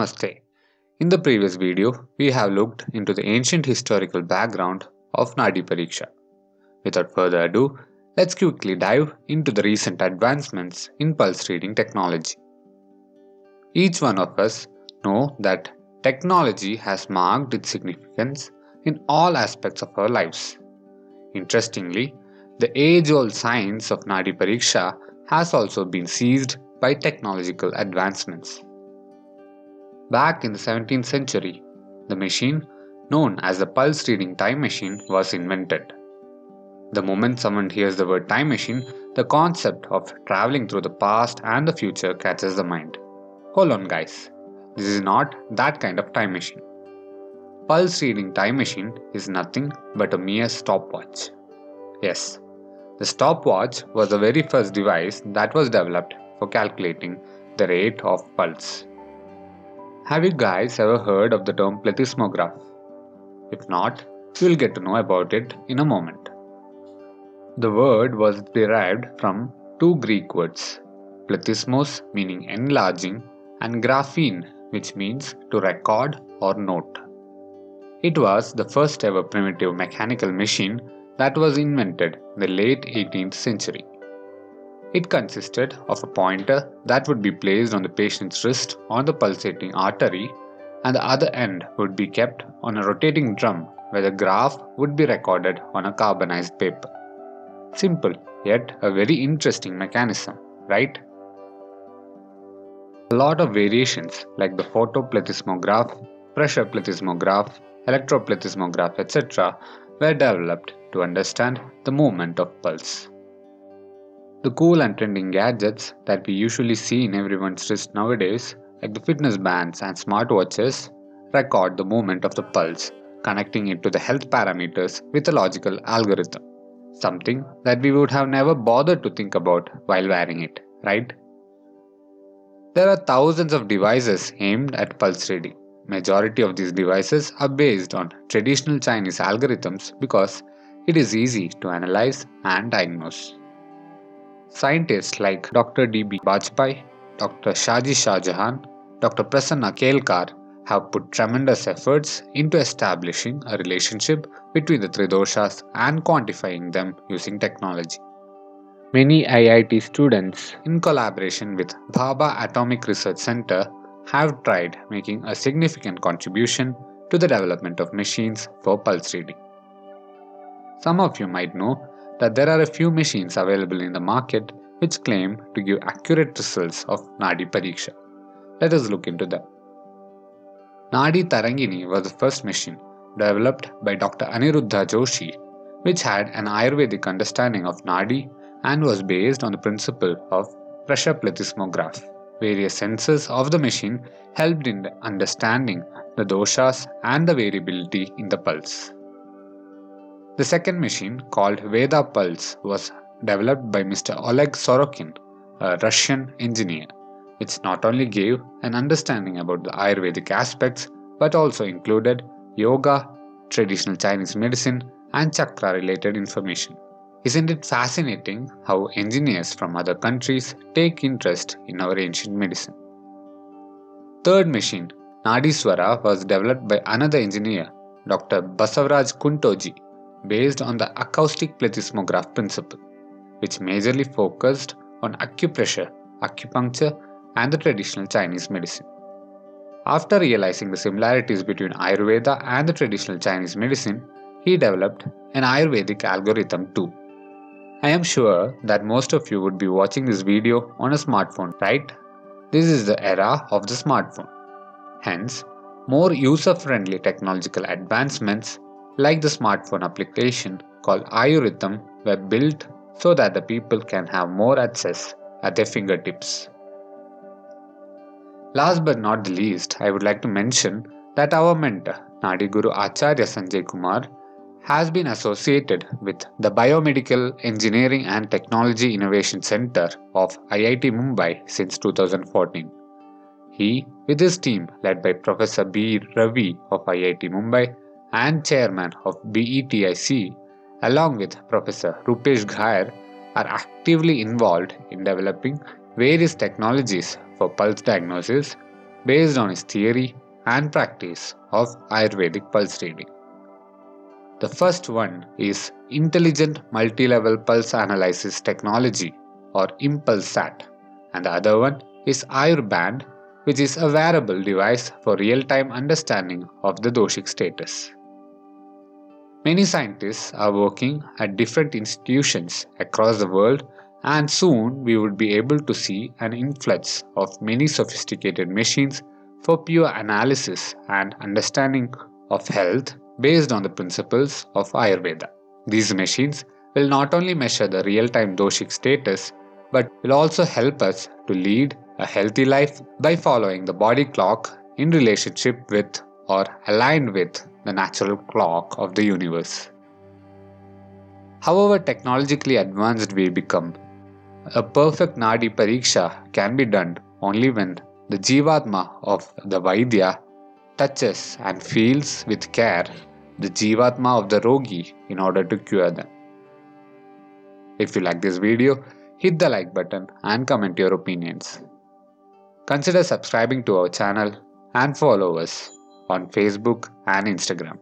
Namaste. In the previous video, we have looked into the ancient historical background of Nadi Pariksha. Without further ado, let's quickly dive into the recent advancements in pulse reading technology. Each one of us know that technology has marked its significance in all aspects of our lives. Interestingly, the age-old science of Nadi Pariksha has also been seized by technological advancements. Back in the 17th century, the machine known as the pulse reading time machine was invented. The moment someone hears the word time machine, the concept of traveling through the past and the future catches the mind. Hold on, guys. This is not that kind of time machine. Pulse reading time machine is nothing but a mere stopwatch. Yes, the stopwatch was the very first device that was developed for calculating the rate of pulse. Have you guys ever heard of the term plethysmograph? If not, you will get to know about it in a moment. The word was derived from two Greek words, plethysmos meaning enlarging and graphein which means to record or note. It was the first ever primitive mechanical machine that was invented in the late 18th century. It consisted of a pointer that would be placed on the patient's wrist on the pulsating artery, and the other end would be kept on a rotating drum where the graph would be recorded on a carbonized paper. Simple, yet a very interesting mechanism, right? A lot of variations like the photoplethysmograph, pressure plethysmograph, electroplethysmograph, etc., were developed to understand the movement of pulse. The cool and trending gadgets that we usually see in everyone's wrist nowadays, like the fitness bands and smartwatches, record the movement of the pulse, connecting it to the health parameters with a logical algorithm. Something that we would have never bothered to think about while wearing it, right? There are thousands of devices aimed at pulse reading. Majority of these devices are based on traditional Chinese algorithms because it is easy to analyze and diagnose. Scientists like Dr. D.B. Bajpai, Dr. Shaji Shahjahan, Dr. Prasanna Kelkar have put tremendous efforts into establishing a relationship between the three doshas and quantifying them using technology. Many IIT students, in collaboration with Bhabha Atomic Research Center, have tried making a significant contribution to the development of machines for pulse reading. Some of you might know that there are a few machines available in the market which claim to give accurate results of Nadi Pariksha. Let us look into them. Nadi Tarangini was the first machine developed by Dr. Aniruddha Joshi, which had an Ayurvedic understanding of Nadi and was based on the principle of pressure plethysmograph. Various sensors of the machine helped in understanding the doshas and the variability in the pulse. The second machine, called Veda Pulse, was developed by Mr. Oleg Sorokin, a Russian engineer, which not only gave an understanding about the Ayurvedic aspects but also included yoga, traditional Chinese medicine, and chakra related information. Isn't it fascinating how engineers from other countries take interest in our ancient medicine? Third machine, Nadiswara, was developed by another engineer, Dr. Basavaraj Kuntoji, based on the acoustic plethysmograph principle, which majorly focused on acupressure, acupuncture, and the traditional Chinese medicine. After realizing the similarities between Ayurveda and the traditional Chinese medicine, he developed an Ayurvedic algorithm too. I am sure that most of you would be watching this video on a smartphone, right? This is the era of the smartphone. Hence, more user-friendly technological advancements like the smartphone application called Ayurythm were built so that the people can have more access at their fingertips. Last but not the least, I would like to mention that our mentor, Nadi Guru Acharya Sanjay Kumar, has been associated with the Biomedical Engineering and Technology Innovation Center of IIT Mumbai since 2014. He, with his team led by Professor B. Ravi of IIT Mumbai, and chairman of BETIC, along with Professor Rupesh Ghayar, are actively involved in developing various technologies for pulse diagnosis, based on his theory and practice of Ayurvedic pulse reading. The first one is Intelligent Multi-Level Pulse Analysis Technology or IMPULSAT and the other one is Ayurband which is a wearable device for real-time understanding of the doshic status. Many scientists are working at different institutions across the world and soon we would be able to see an influx of many sophisticated machines for pure analysis and understanding of health based on the principles of Ayurveda. These machines will not only measure the real-time doshic status but will also help us to lead a healthy life by following the body clock in relationship with or aligned with the natural clock of the universe. However technologically advanced we become, a perfect Nadi Pariksha can be done only when the Jivatma of the Vaidya touches and feels with care the Jivatma of the Rogi in order to cure them. If you like this video, hit the like button and comment your opinions. Consider subscribing to our channel and follow us on Facebook and Instagram.